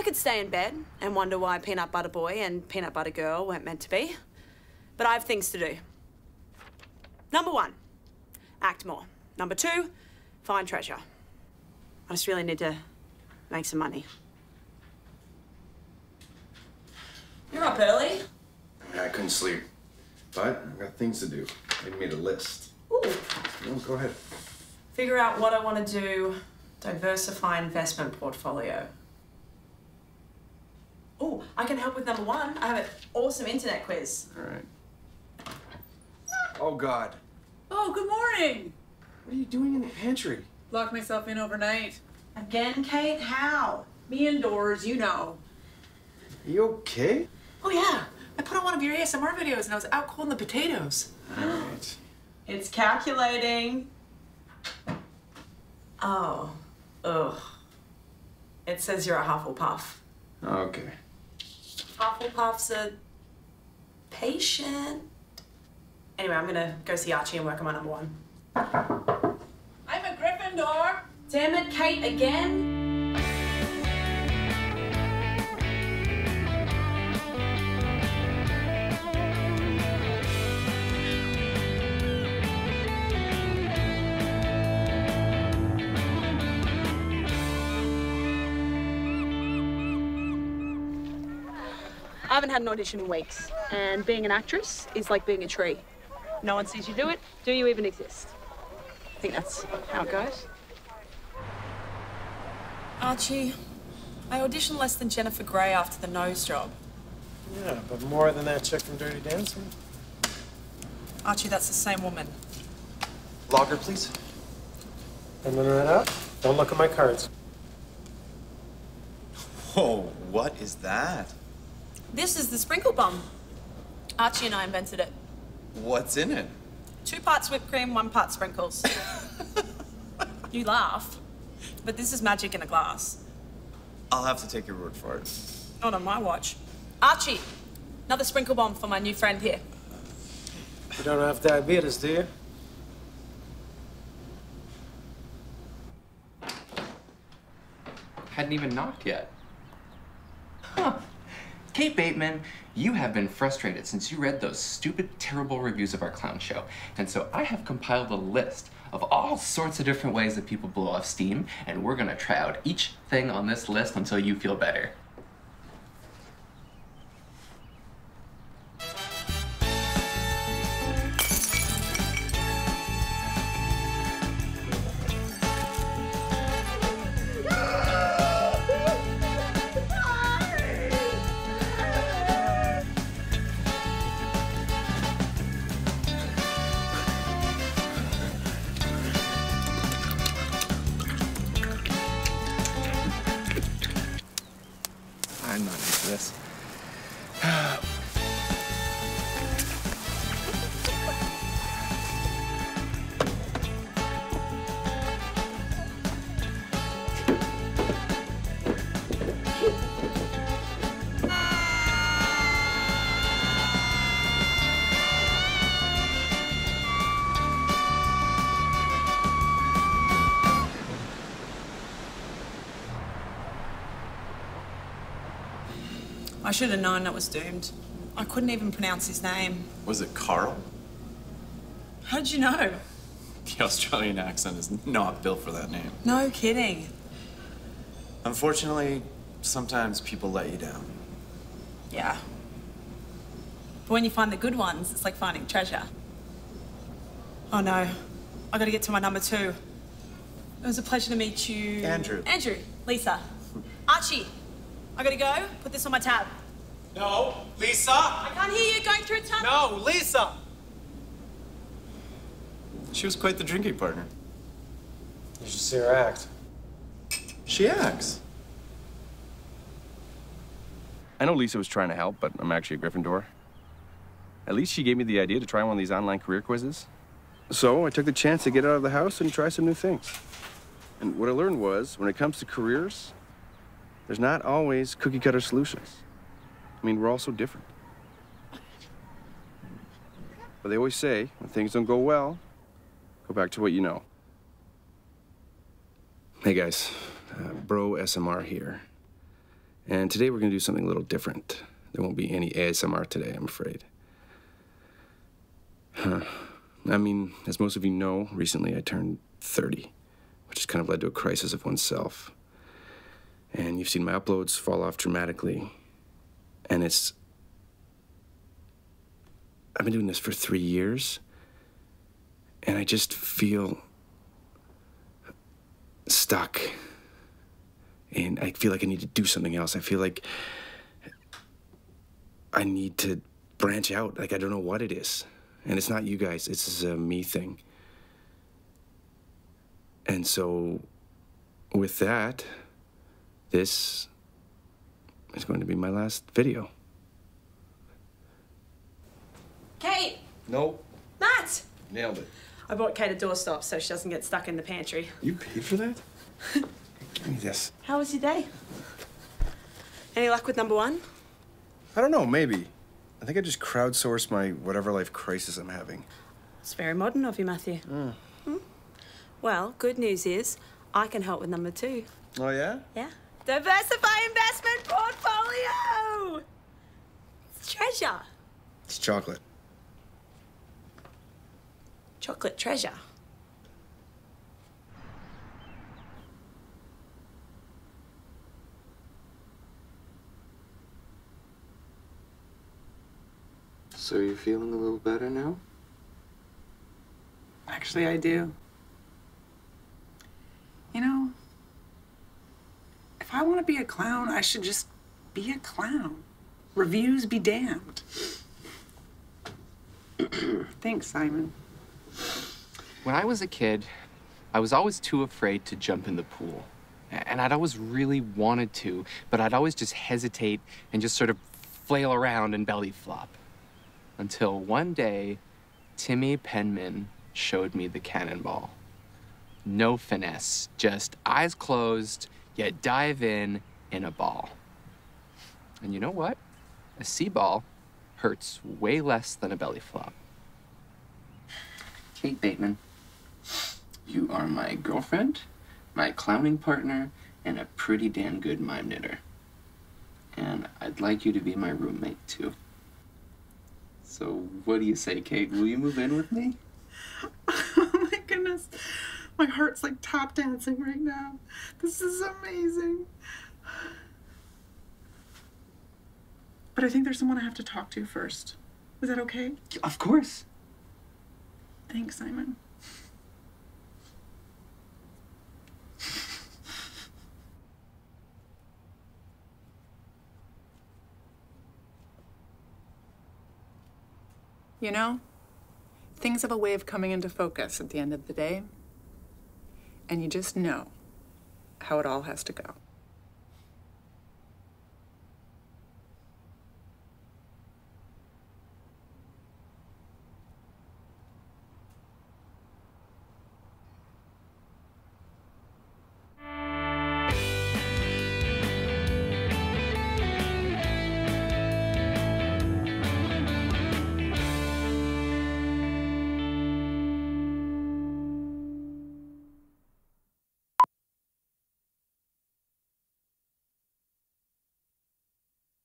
I could stay in bed and wonder why Peanut Butter Boy and Peanut Butter Girl weren't meant to be. But I have things to do. Number one, act more. Number two, find treasure. I just really need to make some money. You're up early. I couldn't sleep, but I've got things to do. I made a list. Ooh. No, go ahead. Figure out what I want to do. Diversify investment portfolio. Oh, I can help with number one. I have an awesome internet quiz. All right. Oh God, Oh, good morning. what are you doing in the pantry? Locked myself in overnight. Again, Kate? How? Me indoors, you know. Are you okay? Oh yeah, I put on one of your ASMR videos and I was out cold in the potatoes. All right. It's calculating. Oh. Ugh. It says you're a Hufflepuff. Okay. Hufflepuffs are patient. Anyway, I'm gonna go see Archie and work on my number one. I'm a Gryffindor. Damn it, Kate, again? Haven't had an audition in weeks, and being an actress is like being a tree. No one sees you do it. Do you even exist? I think that's how it goes. Archie, I auditioned less than Jennifer Grey after the nose job. Yeah, but more than that chick from Dirty Dancing. Archie, that's the same woman. Logger, please. Ending that up? Don't look at my cards. Whoa, what is that? This is the sprinkle bomb. Archie and I invented it. What's in it? Two parts whipped cream, one part sprinkles. you laugh, but this is magic in a glass. I'll have to take your word for it. Not on my watch. Archie, another sprinkle bomb for my new friend here. You don't have diabetes, do you? Hadn't even knocked yet. Huh. Kate Bateman, you have been frustrated since you read those stupid, terrible reviews of our clown show. And so I have compiled a list of all sorts of different ways that people blow off steam, and we're gonna try out each thing on this list until you feel better. I should have known it was doomed. I couldn't even pronounce his name. Was it Carl? How'd you know? The Australian accent is not built for that name. No kidding. Unfortunately, sometimes people let you down. Yeah. But when you find the good ones, it's like finding treasure. Oh no, I gotta get to my number two. It was a pleasure to meet you. Andrew. Andrew, Lisa. Archie, I gotta go. Put this on my tab. No, Lisa! I can't hear you going through a tunnel. No, Lisa! She was quite the drinking partner. You should see her act. She acts. I know Lisa was trying to help, but I'm actually a Gryffindor. At least she gave me the idea to try one of these online career quizzes. So I took the chance to get out of the house and try some new things. And what I learned was when it comes to careers, there's not always cookie cutter solutions. I mean, we're all so different. But they always say when things don't go well, go back to what you know. Hey guys, uh, Bro SMR here. And today we're going to do something a little different. There won't be any ASMR today, I'm afraid. Huh. I mean, as most of you know, recently I turned 30, which has kind of led to a crisis of oneself. And you've seen my uploads fall off dramatically. And it's. I've been doing this for three years. And I just feel stuck. And I feel like I need to do something else. I feel like I need to branch out. Like I don't know what it is. And it's not you guys, it's a me thing. And so, with that, this is going to be my last video. Kate! Nope. Matt! Nailed it. I bought Kate a doorstop so she doesn't get stuck in the pantry. You paid for that? Give me this. How was your day? Any luck with number one? I don't know, maybe. I think I just crowdsourced my whatever life crisis I'm having. It's very modern of you, Matthew. Hmm? Well, good news is I can help with number two. Oh, yeah? Yeah. Diversify investment portfolio! It's treasure. It's chocolate. Chocolate treasure. So you're feeling a little better now? Actually, I do. You know, if I want to be a clown, I should just be a clown. Reviews be damned. Thanks, Simon. When I was a kid, I was always too afraid to jump in the pool. And I'd always really wanted to, but I'd always just hesitate and just sort of flail around and belly flop. Until one day, Timmy Penman showed me the cannonball. No finesse, just eyes closed, yet dive in in a ball. And you know what? A sea ball hurts way less than a belly flop. Kate Bateman, you are my girlfriend, my clowning partner, and a pretty damn good mime knitter. And I'd like you to be my roommate too. So, what do you say, Kate? Will you move in with me? Oh my goodness. My heart's like tap dancing right now. This is amazing. But I think there's someone I have to talk to first. Is that okay? Of course. Thanks, Simon. You know, things have a way of coming into focus at the end of the day, and you just know how it all has to go.